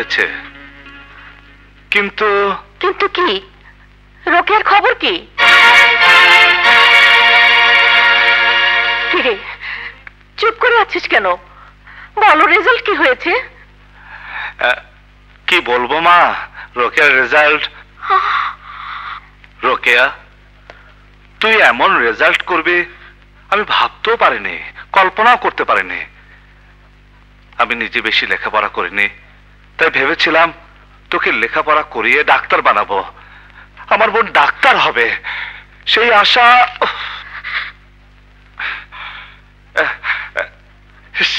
হয়েছে। কিন্তু কিন্তু কি? রোকেয়ার খবর কি? চুপ করে আছিস কেন? বলো রেজাল্ট কি হয়েছে? কি বলব মা? রোকেয়ার রেজাল্ট রোকেয়া তুই এমন রেজাল্ট করবি আমি ভাবতেও পারিনি কল্পনাও করতে পারিনি। আমি নিজে বেশি লেখাপড়া করিনি। তাই ভেবেছিলাম তোকে লেখাপড়া করিয়ে ডাক্তার বানাবো। আমার বোন ডাক্তার হবে। সেই আশা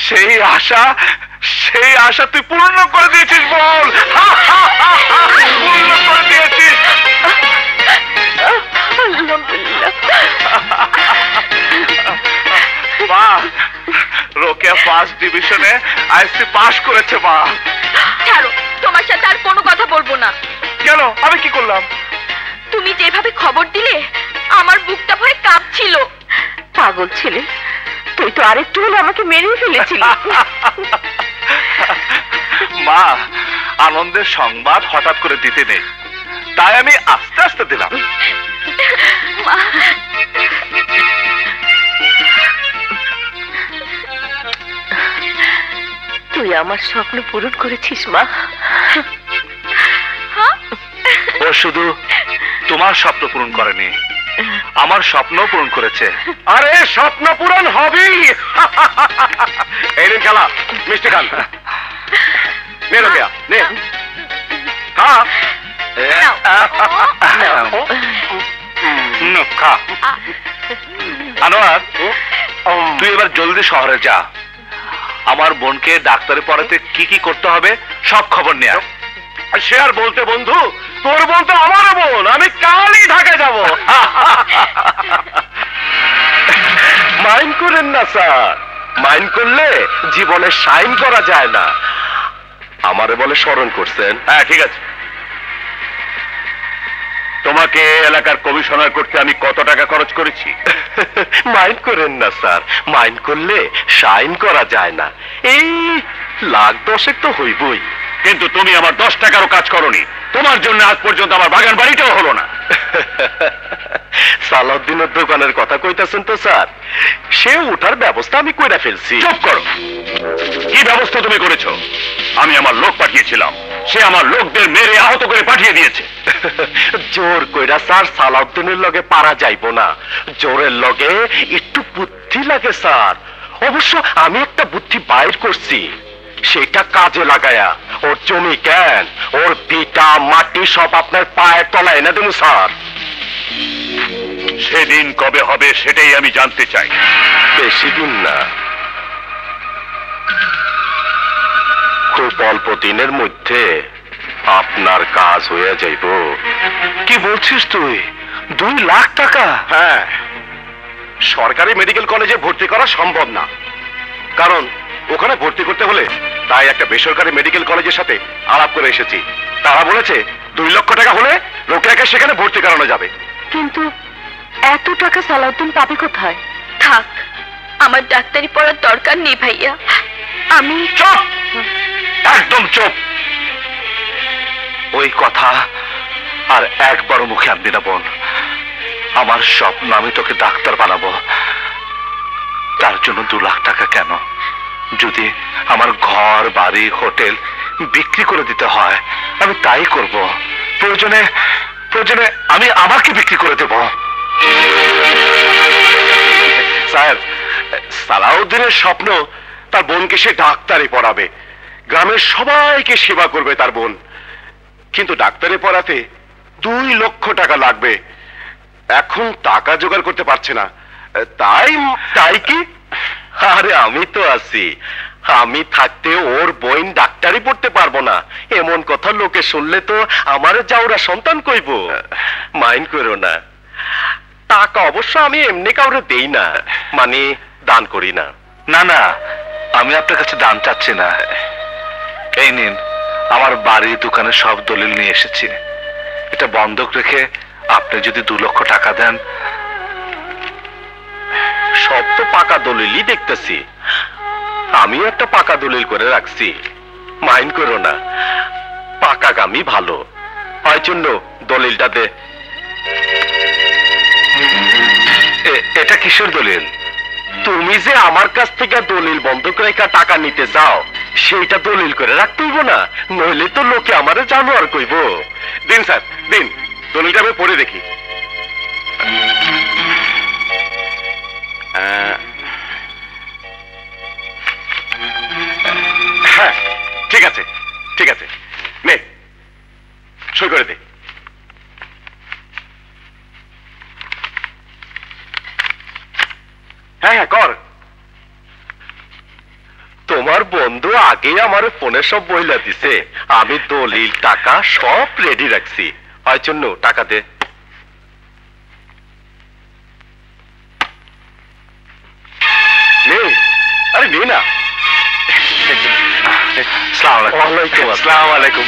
সেই আশা সেই আশা তুই পূর্ণ করে দিয়েছিস বল পূর্ণ করে দিয়েছিস। মা, রোকেয়া ফার্স্ট ডিভিশনে আইসি পাস করেছে মা। ছাড়ো তোমার সাথে আর কোনো কথা বলব না। কেন? আমি কি করলাম? তুমি যেভাবে খবর দিলে আমার বুকটা ভরে কাঁপছিল। পাগল ছেলে তুই তো আরেকটু হলে আমাকে মেরেই ফেলেছিলি। মা আনন্দের সংবাদ হঠাৎ করে দিতে নেই। তাই আমি আস্তে আস্তে দিলাম। মা। তুই আমার স্বপ্ন পূরণ করেছিস মা। ও শুধু তোমার স্বপ্ন পূরণ করেনি আমার স্বপ্ন পূরণ করেছে। আরে স্বপ্ন পূরণ হবেই। এই নিন খেলা মিষ্টি খান। নে রোকেয়া নে। খা। খা। আনোয়ার তুই এবার জলদি শহরে যা। আমার বোনকে ডাক্তারে পড়াতে কি কি করতে হবে সব খবর নেয়া। সে আর বলতে বন্ধু তোর বোন তো আমার বোন আমি কালই ঢাকা যাব। মাইন্ড করেন না স্যার। মাইন্ড করলে জীবনে সাইন করা যায় না। আমারে বলে স্মরণ করছেন। হ্যাঁ ঠিক আছে। তোমাকে এলাকার কমিশনার করতে আমি কত টাকা খরচ করেছি? মাইন্ড করেন না স্যার। মাইন্ড করলে সাইন করা যায় না। এই লাখ দশেক তো হইবই। কিন্তু তুমি আমার দশ টাকারও কাজ করনি। তোমার জন্য আজ পর্যন্ত আমার বাগান বাড়িটাও হলো না। সালাউদ্দিনের দোকানের কথা কইতাছেন তো স্যার। সে উঠার ব্যবস্থা আমি কইরা ফেলছি। চুপ করো। কি ব্যবস্থা তুমি করেছ? আমি আমার লোক পাঠিয়েছিলাম। সে আমার লোকদের মেরে আহত করে পাঠিয়ে দিয়েছে। জোর কইরা স্যার সালাউদ্দিনের লগে পারা যাইব না। জোরের লগে একটু বুদ্ধি লাগে স্যার। অবশ্য আমি একটা বুদ্ধি বাইর করছি। সেটা কাজে লাগায়া ওর জমি কেন ওর ভিটা মাটি সব আপনার পায়ের তলায় এনে দেবো স্যার। সেদিন কবে হবে সেটাই আমি জানতে চাই। বেশি দিন না। খুব অল্প দিনের মধ্যে আপনার কাজ হয়ে যাইব। কি বলছিস তুই? দুই লাখ টাকা? হ্যাঁ। সরকারি মেডিকেল কলেজে ভর্তি করা সম্ভব না। কারণ ওখানে ভর্তি করতে হলে তাই একটা বেসরকারি মেডিকেল কলেজের সাথে আলাপ করে এসেছি। তারা বলেছে দুই লক্ষ টাকা হলে রোকেয়াকে সেখানে ভর্তি করানো যাবে। কিন্তু এত টাকা সালাউদ্দিন পাবে কোথায়? থাক আমার ডাক্তারি পড়ার দরকার নেই ভাইয়া। আমি চুপ! একদম চুপ। ওই কথা আর একবারও মুখে আনবি না, বোন। আমার স্বপ্ন আমি তোকে ডাক্তার বানাবো। তার জন্য দু লাখ টাকা কেন? যদি আমার ঘর, বাড়ি, হোটেল বিক্রি করে দিতে হয়, আমি তাই করব। প্রয়োজনে প্রয়োজনে আমি আমাকে বিক্রি করে দেব। স্যার, সালাউদ্দিনের স্বপ্ন তার বোনকে সে ডাক্তারি পড়াবে। গ্রামের সবাইকে সেবা করবে তার বোন। কিন্তু ডাক্তারে পড়াতে দুই লক্ষ টাকা লাগবে। এখন টাকা জোগাড় করতে পারছে না। তাই তাই কি? আরে আমি তো আছি। আমি থাকতে ওর বোন ডাক্তারি পড়তে পারব না। এমন কথা লোকে শুনলে তো আমার যাওরা সন্তান কইব। মাইন্ড করো না। টাকা অবশ্য আমি এমনি কাউরে দেই না। মানে দান করি না। না না, আমি আপনার কাছে দান চাচ্ছি না। এই নিন, আমার বাড়ি দোকানের সব দলিল নিয়ে এসেছি। এটা বন্ধক রেখে আপনি যদি দু লক্ষ টাকা দেন, সব তো পাকা দলিলই দেখতেছি। আমি একটা পাকা দলিল করে রাখছি। মাইন্ড করো না। পাকা কামই ভালো। হয় জন্য দলিলটা দে। এটা কিসের দলিল? তুমি যে আমার কাছ থেকে দলিল বন্ধক রেখা টাকা নিতে চাও সেইটা দলিল করে রাখতে হইব না, নইলে তো লোকে আমারে জানোয়ার কইব। দিন স্যার, দিন, দলিলটা আমি পড়ে দেখি। হ্যাঁ ঠিক আছে ঠিক আছে। নে, সই করে দে। হ্যাঁ হ্যাঁ কর তোমার বন্ধু আগেই আমার ফোনে সব বইলা দিছে। আমি দলিল টাকা সব রেডি রাখছি। হয় জন্য টাকা দে। নে আরে নে। না ওয়ালাইকুম আসসালাম। আলাইকুম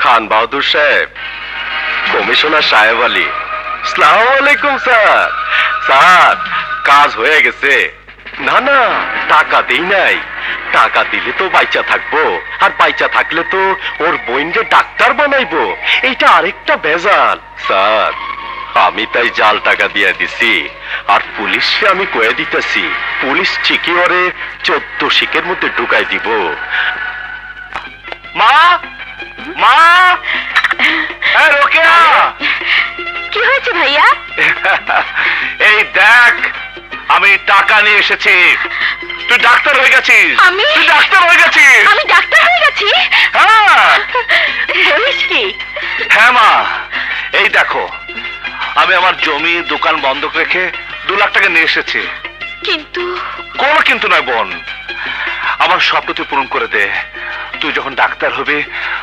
খান বাহাদুর সাহেব কমিশনার সাহেব আলী। সালাম কাজ হয়ে গেছে। না না, টাকা দেই নাই। টাকা দিলে তো বাইচা থাকব। আর বাইচা থাকলে তো ওর বোনকে ডাক্তার বানাইবো। এইটা আরেকটা বেজাল স্যার, আমি তাই জাল টাকা দিয়ে দিছি। আর পুলিশকে আমি কয়ে দিতেছি, পুলিশ ঠিকই ওরে চোদ্দ শিকের মধ্যে ঢুকাই দিব। মা! মা? হ্যাঁ রোকেয়া। কি হয়েছে ভাইয়া? এই দেখ আমি টাকা নিয়ে এসেছি। তুই ডাক্তার হয়ে গেছিস। আমি? তুই ডাক্তার হয়ে গেছিস। আমি ডাক্তার হয়ে গেছি? হ্যাঁ। বলিস কি? হ্যাঁ মা। এই দেখো আমি আমার জমি দোকান বন্ধক রেখে দু লাখ টাকা নিয়ে এসেছি। কিন্তু কোনো কিন্তু নয় বোন। আমার স্বপ্ন তুই পূরণ করে দে। তুই যখন ডাক্তার হবি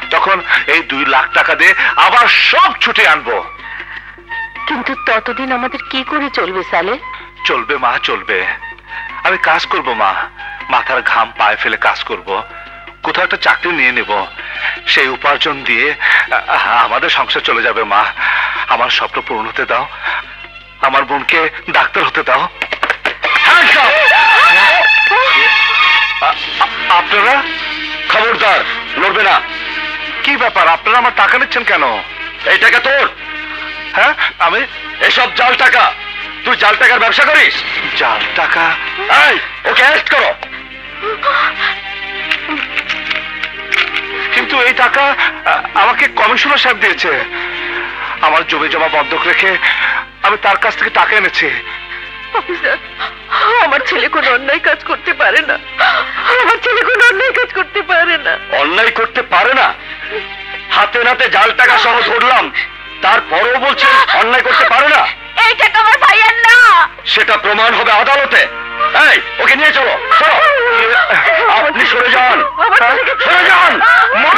তখন এই দুই লাখ টাকা দিয়ে আবার সব ছুটে আনব। কিন্তু ততদিন আমাদের কি করে চলবে সালে? চলবে মা চলবে। আমি কাজ করব মা। মাথার ঘাম পায়ে ফেলে কাজ করব। কোথাও একটা চাকরি নিয়ে নেব। সেই উপার্জন দিয়ে আমাদের সংসার চলে যাবে মা। আমার স্বপ্ন পূরণ হতে দাও। আমার বোনকে ডাক্তার হতে দাও। আপনারা? খবরদার লড়বে না। কি ব্যাপার আপনারা আমার টাকা নিচ্ছেন কেন? এই টাকা তোর। হ্যাঁ আমি? এসব জাল টাকা। তুই জাল টাকার ব্যবসা করিস? জাল টাকা? এই ওকে অ্যারেস্ট করো। কিন্তু এই টাকা আমাকে কমিশনার সাহেব দিয়েছে। আমার জমি জমা বন্ধক রেখে আমি তার কাছ থেকে টাকা এনেছি। অফিসার আমার ছেলে কোনো অন্যায় কাজ করতে পারে না। আমার ছেলে কোনো অন্যায় কাজ করতে পারে না। অন্যায় করতে পারে না। হাতে নাতে জাল টাকা সহ ধরলাম। তারপরেও বলছেন অন্যায় করতে পারে না। এই টাকা আমার ভাইয়ার না। সেটা প্রমাণ হবে আদালতে। এই ওকে নিয়ে চলো চলো। আপনি সরে যান। আমার সরে যান। মা! মা!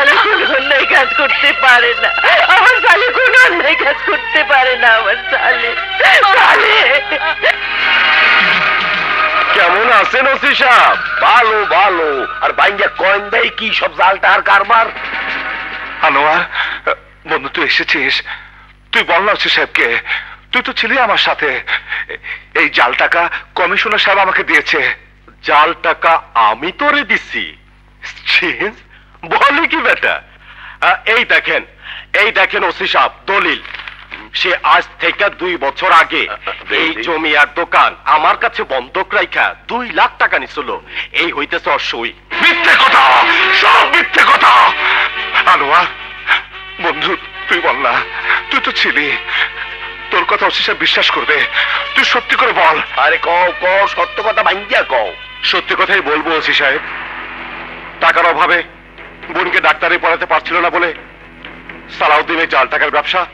ছেলে কোনো অন্যায় কাজ করতে পারে না। আমার ছেলে কোনো অন্যায় কাজ করতে পারে না আমার ছেলে ছেলে কেমন আছেন ওসি সাহেব? ভালো ভালো। আর বাইঙ্গা কয়েন দেয় কি? সব জাল টাকার কারবার। আনোয়ার বন্ধু তুই এসেছিস। তুই বল না ওসি সাহেবকে। তুই তো ছিলি আমার সাথে। এই জাল টাকা কমিশনার সাহেব আমাকে দিয়েছে। জাল টাকা আমি তোরে দিছি। Exchange? বলে কি বেটা এই দেখেন এই দেখেন ওসি সাহেব দলিল। সে আজ থেকে দুই বছর আগে এই জমি আর দোকান আমার কাছে বন্ধক রাইখা দুই লাখ টাকা নিছিল। এই হইতেছে অসই। মিথ্যে কথা! সব মিথ্যে কথা! আনোয়ার বন্ধু তুই বল না। তুই তো ছিলি। তোর কথা ওসি সাহেব বিশ্বাস করবে। তুই সত্যি করে বল। আরে কও কও সত্য কথা ভাঙ্গিয়া কও। সত্যি কথাই বলব ওসি সাহেব। টাকার অভাবে বোনকে ডাক্তারে পড়াতে পারছিল না বলে সালাউদ্দিনের জাল টাকার ব্যবসা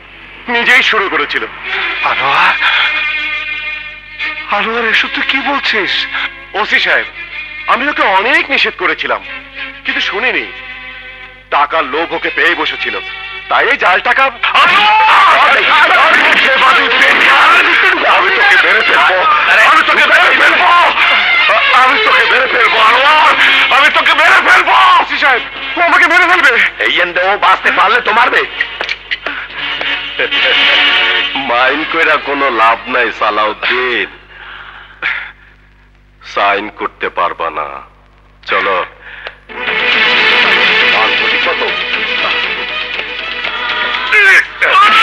নিজেই শুরু করেছিল। আনোয়ার আনোয়ার এসব তুই কি বলছিস? ওসি সাহেব আমি ওকে অনেক নিষেধ করেছিলাম কিন্তু শুনিনি। টাকার লোভ ওকে পেয়ে বসেছিল। তাই এই জাল টাকা আমি তোকে ফেলব। আমি তোকে ফেলব। আমি তোকে আমি তোকে বেড়ে ফেলব। এই এন্দে ও বাঁচতে পারলে তো মারবে। মাইন কইরা কোনো লাভ নাই সালাউদ্দিন। সাইন করতে পারবা না। চলো। কত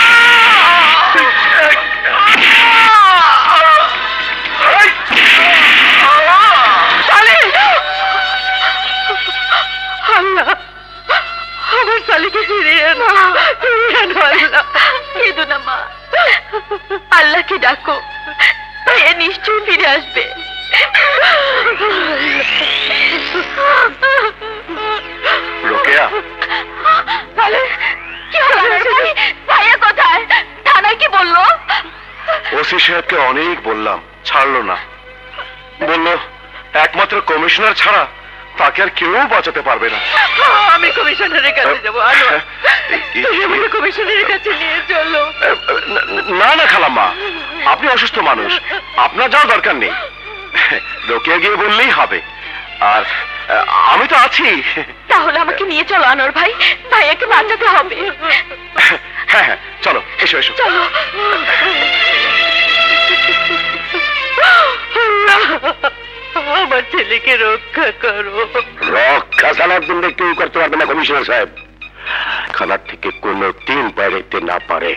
বললাম ছাড়লো না। বলল একমাত্র কমিশনার ছাড়া তাকে আর কেউ বাঁচাতে পারবে না। আমি কমিশনারের কাছে যাব আনো তুমি আমাকে কমিশনারের কাছে নিয়ে চলো। না না খালাম্মা আপনি অসুস্থ মানুষ আপনার যাওয়ার দরকার নেই। রোকেয়া গিয়ে বললেই হবে। আর আমি তো আছি। তাহলে আমাকে নিয়ে চলো আনোয়ার ভাই। ভাইয়াকে বাঁচাতে হবে। হ্যাঁ হ্যাঁ চলো এসো এসো। চলো। আমার ছেলেকে রক্ষা করো। রক্ষা চালার জন্য কেউ করতে পারবে না কমিশনার সাহেব। খানার থেকে কোনো দিন বাইরেতে না পারে।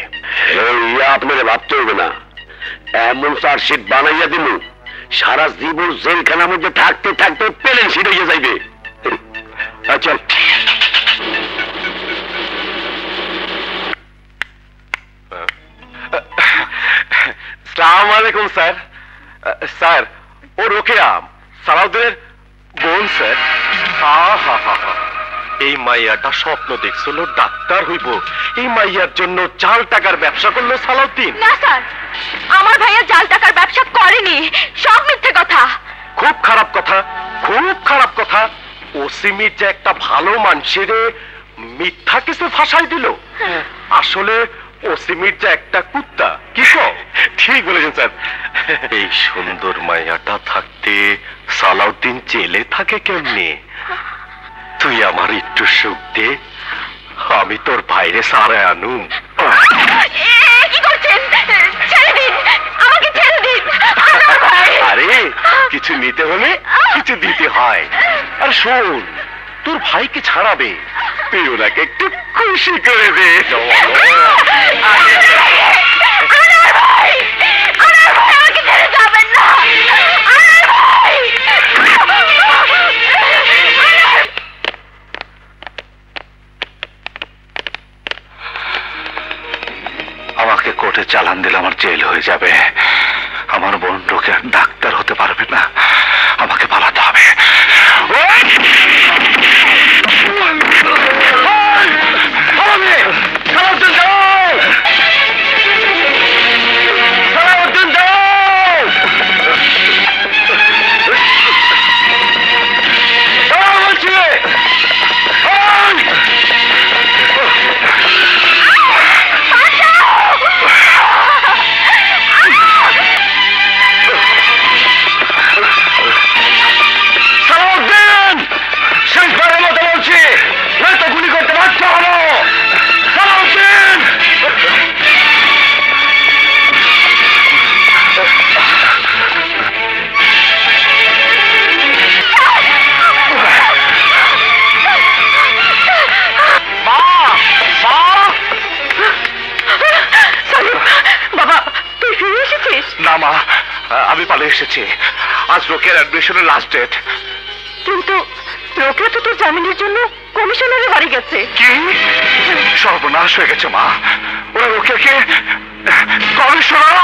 আপনারা ভাবতে হবে না। এমন চার্জশিট বানাইয়া দিল সারা জীবন জেলখানার মধ্যে থাকতে থাকতে পেলেন সিট হয়ে যাইবে। আচ্ছা সালাম আলাইকুম স্যার। স্যার ও রোকেয়া সালাউদ্দিনের বোন স্যার। আহা হা হা এই মাইয়াটা স্বপ্ন দেখছিল ডাক্তার হইব। এই মাইয়ার জন্য চাল টাকার ব্যবসা করল সালাউদ্দিন। না স্যার আমার ভাইয়া জাল টাকার ব্যবসা করেনি। সব মিথ্যে কথা। খুব খারাপ কথা খুব খারাপ কথা। ওসিমির যে একটা ভালো মানুষের মিথ্যা কিছু ফাঁসাই দিল। আসলে যে একটা কুত্তা। কি ঠিক বলেছেন স্যার। এই সুন্দর মাইয়াটা থাকতে সালাউদ্দিন জেলে থাকে কেমনে? তুই আমার একটু সুখ দে আমি তোর বাইরে সারায় আনুম আরে কিছু নিতে হলে কিছু দিতে হয়। আর শোন তোর ভাইকে ছাড়াবে। তুই একটু খুশি করে দে। আমাকে কোর্টে চালান দিলে আমার জেল হয়ে যাবে। আমার বোন ডাক্তার হতে পারবে না। আজ লোকের অ্যাডমিশনের লাস্ট ডেট কিন্তু লোকে তো তোর জামিনের জন্য কমিশনারের বাড়ি গেছে। কি? সর্বনাশ হয়ে গেছে মা। ওরা লোকেকে কমিশনার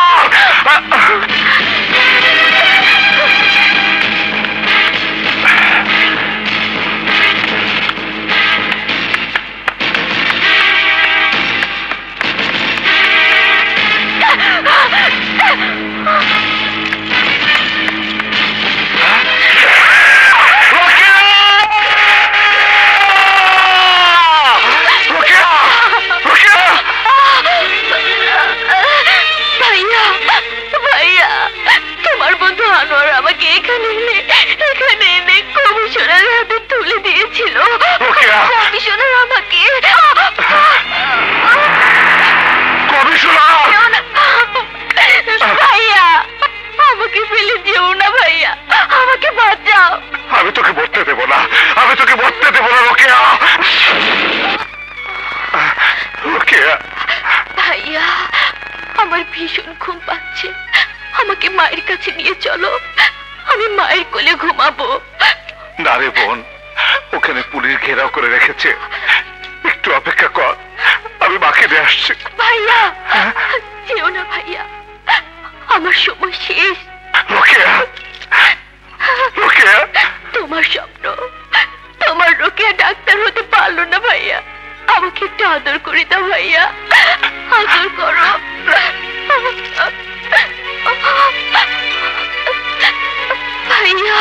স্বপ্ন তোমার রোকেয়া ডাক্তার হতে পারল না ভাইয়া। আমাকে একটু আদর করে দাও ভাইয়া। আদর করো। ভাইয়া। ভাইয়া।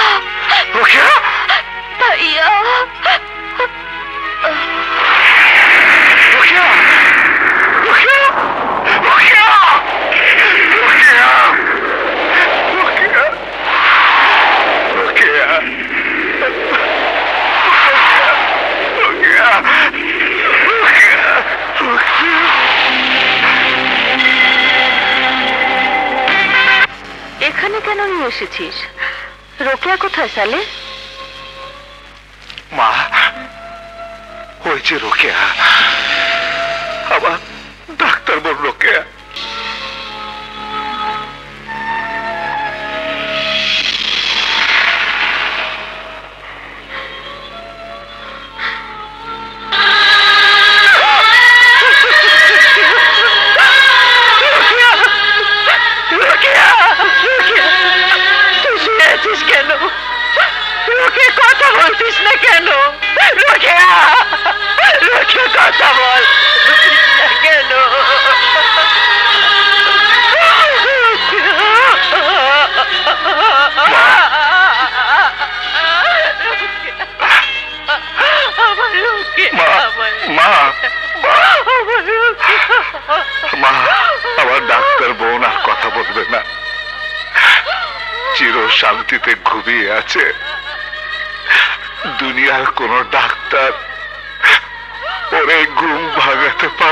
রোকেয়া রোকেয়া রোকেয়া রোকেয়া রোকেয়া এখানে কেন নিয়ে এসেছিস? রোকেয়া কোথায়, সালে? মা, ওই যে রোকেয়া। আবার ডাক্তার বল রোকেয়া।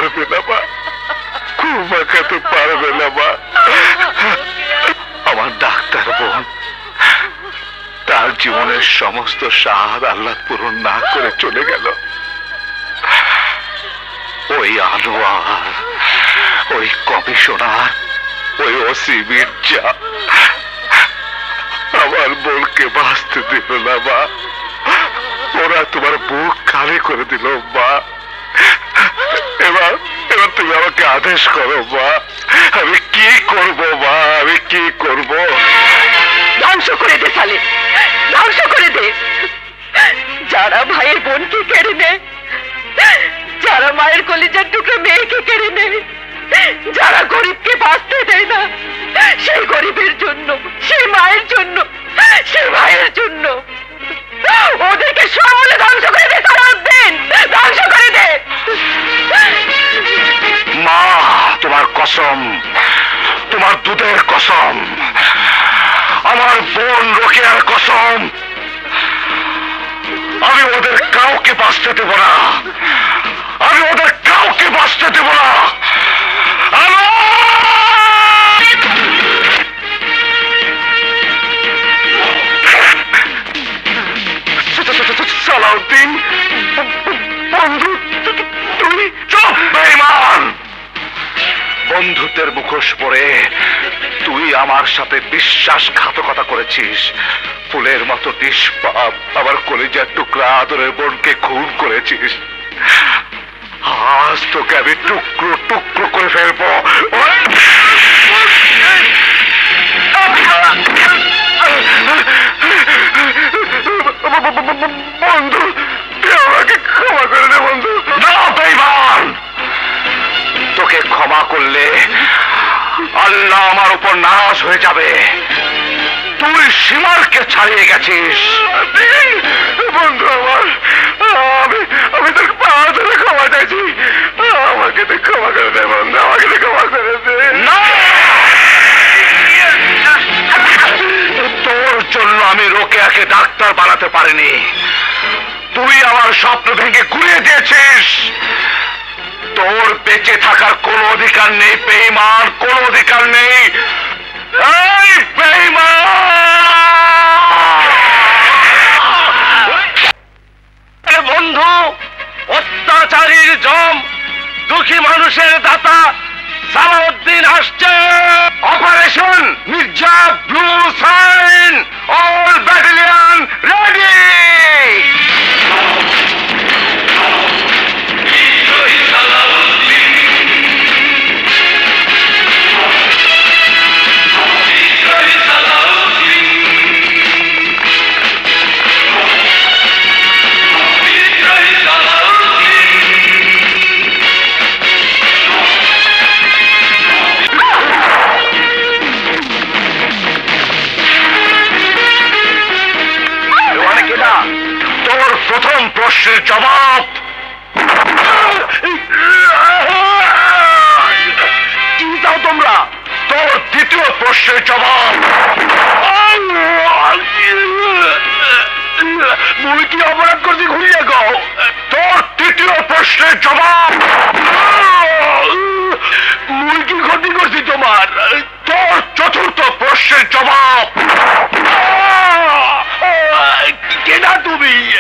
পারবে না, মা। ঘুম ভাগাতে পারবে না, মা। আমার ডাক্তার বোন, তার জীবনের সমস্ত সাহার আল্লাহ পূরণ না করে চলে গেল। ওই আনোয়ার, ওই কমিশনার, ওই ওসি মির্জা, আমার বোনকে বাঁচতে দিল না, মা। ওরা তোমার বুক খালি করে দিল, মা। এবার এবার তুমি আমাকে আদেশ করো, মা। আমি কি করব, মা? আমি কি করব? ধ্বংস করে দে সালে ধ্বংস করে দে। যারা ভাইয়ের বোনকে কেড়ে নেয়, যারা মায়ের কলিজার টুকরো মেয়েকে কেড়ে নেয়, যারা গরিবকে বাঁচতে দেয় না, সেই গরিবের জন্য, সেই মায়ের জন্য, সেই ভাইয়ের জন্য, ওদেরকে সমূলে ধ্বংস করে দে সারাউদ্দিন ধ্বংস করে দে। মা, তোমার কসম, তোমার দুধের কসম, আমার বোন রোকেয়ার কসম, আমি ওদের কাউকে বাঁচতে দেব না। আমি ওদের কাউকে বাঁচতে দেব না। আমার সাথে বিশ্বাসঘাতকতা করেছিস। ফুলের মতো নিষ্পাপ আমার কলেজার টুকরা আদরের বোনকে খুন করেছিস। আজ তোকে আমি টুকরো টুকরো করে ফেলব। বন্ধু আমাকে ক্ষমা করে দে বন্ধু। তোকে ক্ষমা করলে আল্লাহ আমার উপর নারাজ হয়ে যাবে। তুই সীমারকে ছাড়িয়ে গেছিস। বন্ধু আমার আমি আমি তোর পা ধরে ক্ষমা চাইছি। আমাকে তো ক্ষমা করে দে বন্ধু আমাকে ক্ষমা করে দে। না! তোর জন্য আমি রোকেয়াকে ডাক্তার বানাতে পারিনি। তুই আমার স্বপ্ন ভেঙে ঘুরিয়ে বেঁচে থাকার কোন অধিকার নেই বেইমান কোন অধিকার নেই। এই বন্ধু, অত্যাচারীর জম, দুঃখী মানুষের দাতা সালাউদ্দিন আসছে। Operation Mirza blue sign, all battalion ready! সে জবাব চিন্তাও তোমরা? তোর দ্বিতীয় প্রশ্নের জবাব। মুই কি অপরাধ করছি ঘুরিয়ে গাও তোর তৃতীয় প্রশ্নের জবাব। মুই কি ক্ষতি করছি তোমার? তোর চতুর্থ প্রশ্নের জবাব। তুমি?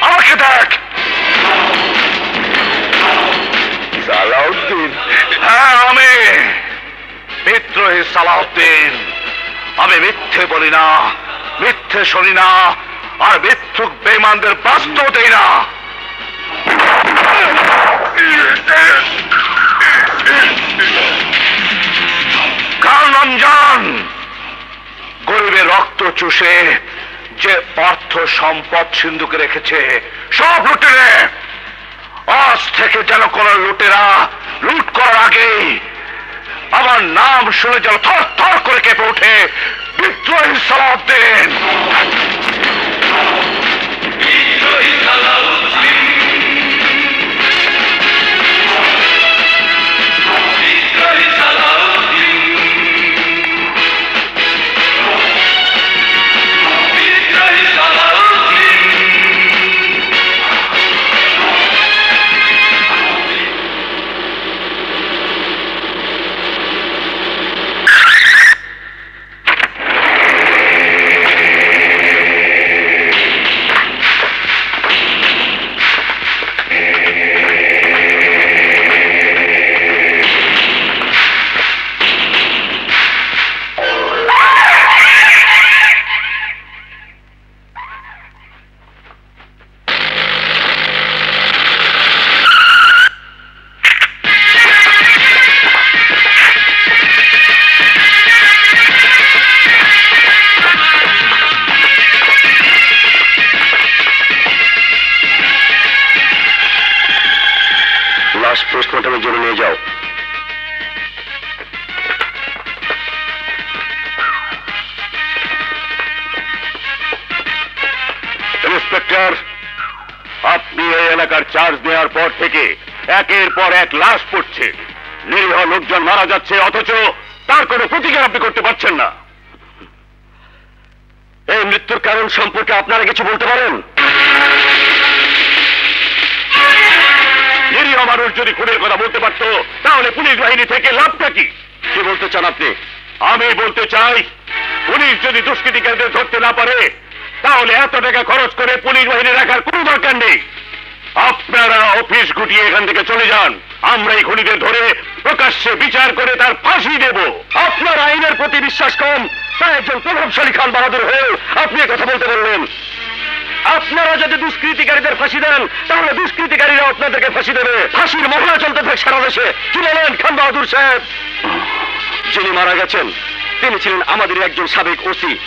আমাকে ডাক! সালাউদ্দিন। হ্যাঁ আমি। বিদ্রোহী সালাউদ্দিন। আমি মিথ্যে বলি না, মিথ্যে শুনি না। আর মিথ্যুক বেমানদের বাস্তব দেই না রমজান গরিবের রক্ত চুষে যে অর্থ সম্পদ সিন্ধুকে রেখেছে, সব লুটে নে। আজ থেকে যেন কোন লুটেরা লুট করার আগেই আমার নাম শুনে যেন থর থর করে কেঁপে ওঠে। বিদ্রোহী সালাউদ্দিন। লাশ একের পর এক লাশ পড়ছে। নিরীহ লোকজন মারা যাচ্ছে, অথচ তার কোনো প্রতিকার আপনি করতে পারছেন না। এই মৃত্যুর কারণ সম্পর্কে আপনারা কিছু বলতে পারেন? নিরীহ মানুষ যদি খুনের কথা বলতে পারত, তাহলে পুলিশ বাহিনী থেকে লাভটা কি? কি বলতে চান আপনি? আমি বলতে চাই, পুলিশ যদি দুষ্কৃতিকারীদের ধরতে না পারে, তাহলে এত টাকা খরচ করে পুলিশ বাহিনী রাখার কোনো দরকার নেই। আপনারা অফিস গুটিয়ে এখান থেকে চলে যান। আমরা এই খুনিদের ধরে প্রকাশ্যে বিচার করে তার ফাঁসি দেব। আপনার আইনের প্রতি বিশ্বাস কম তাই একজন প্রভাবশালী খান বাহাদুর হয়েও আপনি কথা বলতে বললেন। আপনারা যদি দুষ্কৃতিকারীদের ফাঁসি দেন, তাহলে দুষ্কৃতিকারীরা আপনাদেরকে ফাঁসি দেবে। ফাঁসির মহড়া চলতে থাক সারা দেশে। কি বলেন খান বাহাদুর সাহেব? যিনি মারা গেছেন, তিনি ছিলেন আমাদের একজন সাবেক ওসি।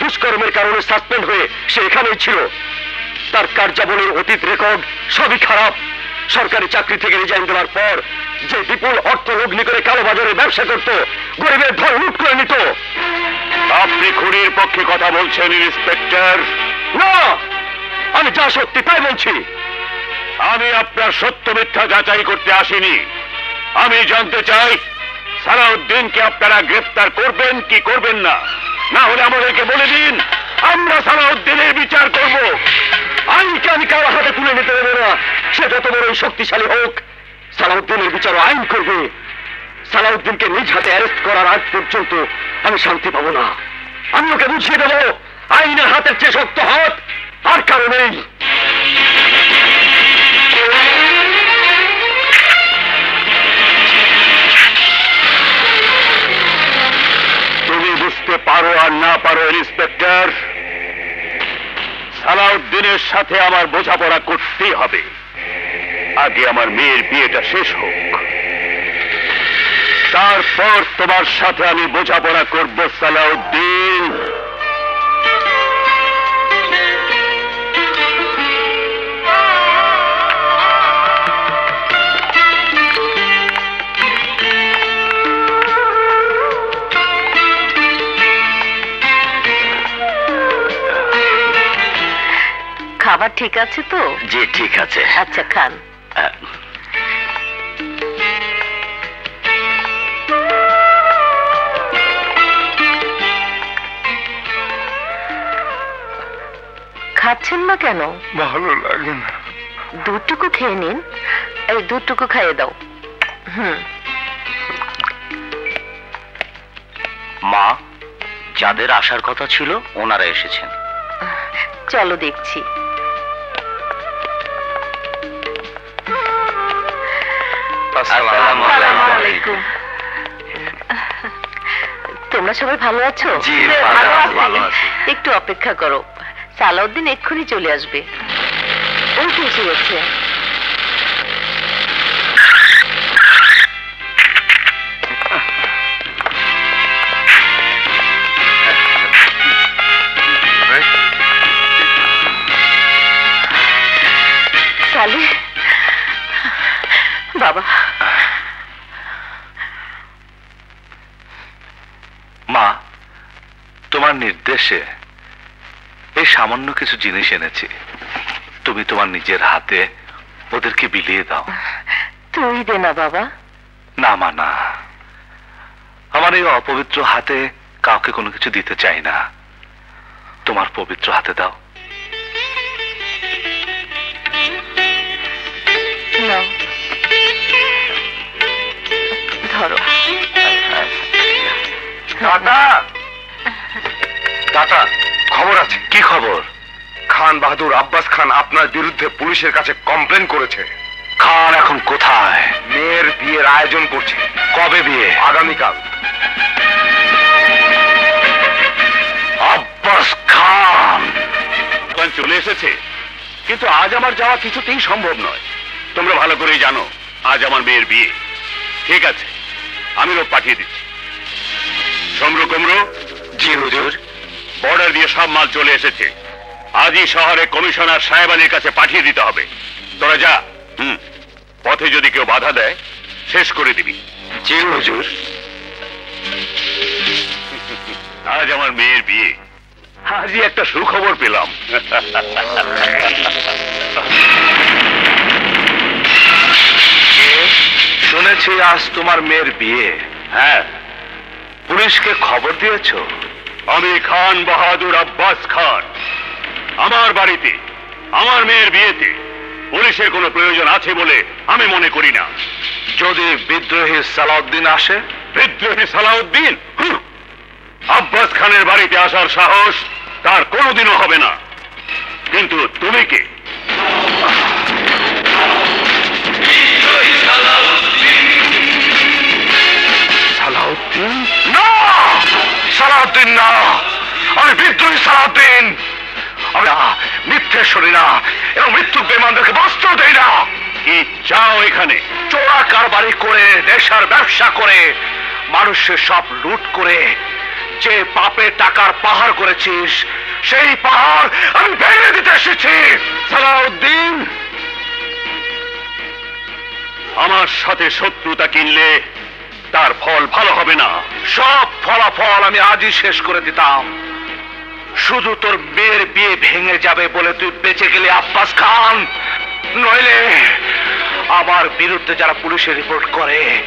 দুষ্কর্মের কারণে সাসপেন্ড হয়ে সে এখানেই ছিল। তার কার্যাবলীর অতীত রেকর্ড সবই খারাপ। সরকারি চাকরি থেকে রিজাইন দেওয়ার পর যে বিপুল অর্থ লগ্নি করে কালোবাজারে ব্যবসা করত গরিবের ধর লুট করে নিত। আপনি খুনির পক্ষে কথা বলছেন ইন্সপেক্টর। না আমি যা সত্যি তাই বলছি। আমি আপনার সত্য মিথ্যা যাচাই করতে আসিনি। আমি জানতে চাই সালাউদ্দিনকে আপনারা গ্রেফতার করবেন কি করবেন না? না হলে আমাদেরকে বলে দিন। আমরা সালাউদ্দিনের বিচার করব। আইনকে আমি কারও হাতে তুলে নিতে দেবো না। সে যত বড় শক্তিশালী হোক, সালাউদ্দিনের বিচার আইন করবে। সালাউদ্দিনকে নিজ হাতে অ্যারেস্ট করার আগ পর্যন্ত আমি শান্তি পাবো না। আমি ওকে বুঝিয়ে দেবো, আইনের হাতের চেয়ে শক্ত হাত আর কারও নেই। তুমি বুঝতে পারো আর না পারো, ইন্সপেক্টর? সালাউদ্দিনের সাথে আমার বোঝাপড়া করতেই হবে। আগে আমার মেয়ের বিয়েটা শেষ হোক। তারপর তোমার সাথে আমি বোঝাপড়া করব সালাউদ্দিন। খাবার ঠিক আছে তো? জি ঠিক আছে। আচ্ছা খান। খাচ্ছেন না কেন? ভালো লাগে না। দুধটুকু খেয়ে নিন। এই দুধটুকু খাইয়ে দাও। হুম। মা যাদের আসার কথা ছিল ওনারা এসেছেন। চলো দেখছি। আসসালামু আসসালামু আলাইকুম। আলাইকুম তোমরা সবাই ভালো আছো? আছি। একটু অপেক্ষা করো। সালাউদ্দিন এক্ষুনি চলে আসবে। তো এসে গেছে বাবা মা নির্দেশে এই সামান্য কিছু জিনিস এনেছি। তুমি তোমার নিজের হাতে ওদেরকে বিলিয়ে দাও। তুই দে না বাবা। না মা না। আমার এই অপবিত্র হাতে কাউকে কোনো কিছু দিতে চাই না। তোমার পবিত্র হাতে দাও। ধরো। দাদা! দাদা খবর আছে? কি খবর? খান বাহাদুর আব্বাস খান আপনার বিরুদ্ধে পুলিশের কাছে কমপ্লেন করেছে। খান এখন কোথায়? মেয়ের বিয়ের আয়োজন করছে। কবে বিয়ে? আগামীকাল। আব্বাস খান! চলে এসেছে। কিন্তু আজ আমার যাওয়া কিছুতেই সম্ভব নয়। তোমরা ভালো করেই জানো আজ আমার মেয়ের বিয়ে। ঠিক আছে আমি লোক পাঠিয়ে দিচ্ছি। সমরু কুমরু। জি হুজুর। বর্ডার দিয়ে সব মাল চলে এসেছে। আজই শহরে কমিশনার সাহেব আলীর কাছে পাঠিয়ে দিতে হবে। তোরা যা। হুম। পথে যদি কেউ বাধা দেয় শেষ করে দিবি। জি হুজুর। আজ আমার মেয়ের বিয়ে। আজই একটা সুখবর পেলাম। শুনেছি আজ তোমার মেয়ের বিয়ে। হ্যাঁ। পুলিশকে খবর দিয়েছ? আমি খান বাহাদুর আব্বাস খান। আমার বাড়িতে আমার মেয়ের বিয়েতে পুলিশের কোনো প্রয়োজন আছে বলে আমি মনে করি না। যদি বিদ্রোহী সালাউদ্দিন আসে? বিদ্রোহী সালাউদ্দিন? আব্বাস খানের বাড়িতে আসার সাহস তার কোনোদিনও হবে না। কিন্তু তুমি কে? সালাউদ্দিন? না! সালাউদ্দিন না। আমি বিদ্রোহী সালাউদ্দিন। মিথ্যে না এবং মৃত্যু বেমানদেরকে বাঁচতেও দেই না। চাও এখানে? চোরা কারবারি করে দেশের ব্যবসা করে মানুষের সব লুট করে যে পাপে টাকার পাহাড় করেছিস সেই পাহাড় আমি ভেঙে দিতে এসেছি। সালাউদ্দিন! আমার সাথে শত্রুতা কিনলে তার ফল ভালো হবে না। সব ফলাফল আমি আজই শেষ করে দিতাম। শুধু তোর মেয়ের বিয়ে ভেঙে যাবে বলে তুই বেঁচে গেলি, আব্বাস খান। নইলে আমার বিরুদ্ধে যারা পুলিশে রিপোর্ট করে,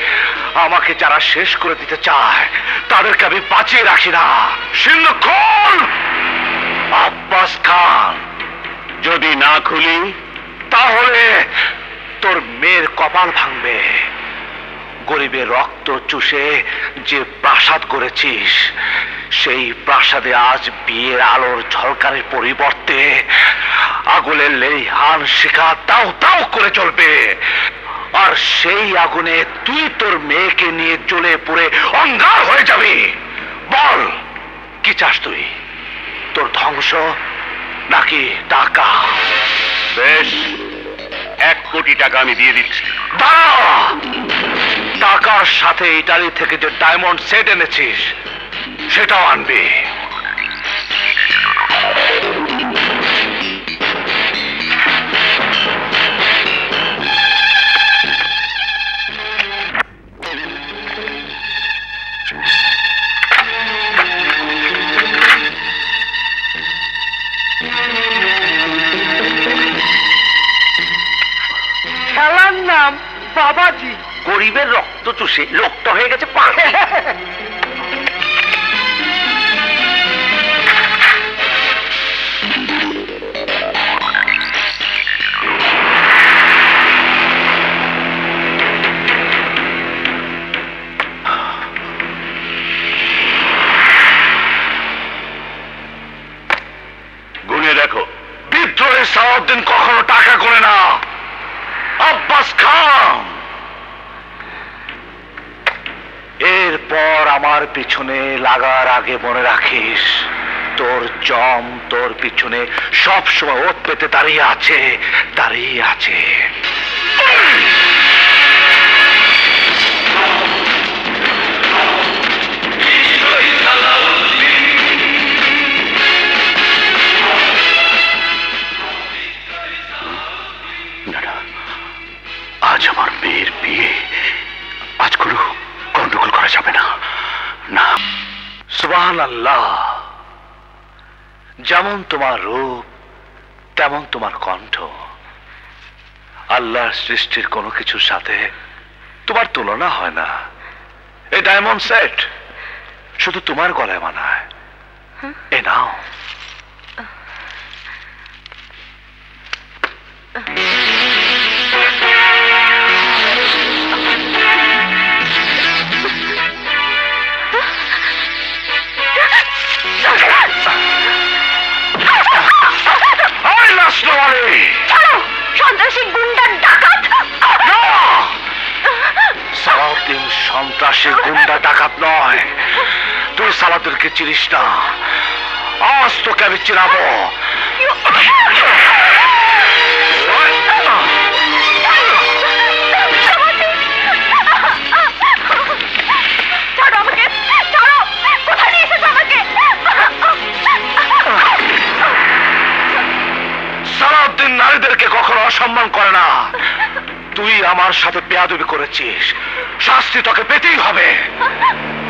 আমাকে যারা শেষ করে দিতে চায়, তাদেরকে আমি বাঁচিয়ে রাখি না। সিন্ধুক্ষণ আব্বাস খান, যদি না খুলি, তাহলে তোর মেয়ের কপাল ভাঙবে। গরিবের রক্ত চুষে যে প্রাসাদ করেছিস সেই প্রাসাদে আজ বিয়ের আলোর ঝলকারের পরিবর্তে আগুনের লেহান শিখা তাও তাও করে চলবে। আর সেই আগুনে তুই তোর মেয়েকে নিয়ে চলে পড়ে অঙ্গার হয়ে যাবি। বল কি চাস তুই? তোর ধ্বংস নাকি টাকা? বেশ এক কোটি টাকা আমি দিয়ে দিচ্ছি। দাঁড়া! টাকার সাথে ইটালি থেকে যে ডায়মন্ড সেট এনেছিস সেটাও আনবি। গরিবের রক্ত চুষে লোকটা হয়ে গেছে পাখি আমার পিছনে লাগার আগে মনে রাখিস, তোর জম তোর পিছনে সব সময় ওত পেতে দাঁড়িয়ে আছে দাঁড়িয়ে আছে। আজ আমার মেয়ের বিয়ে। আজ কোনো গন্ডগোল করা যাবে না। সুবহান আল্লাহ যেমন তোমার রূপ, তেমন তোমার কণ্ঠ। আল্লাহর সৃষ্টির কোনো কিছুর সাথে তোমার তুলনা হয় না। এই ডায়মন্ড সেট শুধু তোমার গলায় মানায়। এ নাও। সন্ত্রাসী গুন্ডা ডাকাত নয়। তুই সালাউদ্দিনকে চিনিস না। আজ তোকে আমি চিনাবো। নারীদেরকে কখনো অসম্মান করে না। তুই আমার সাথে বেয়াদবি করেছিস। শাস্তি তোকে পেতেই হবে।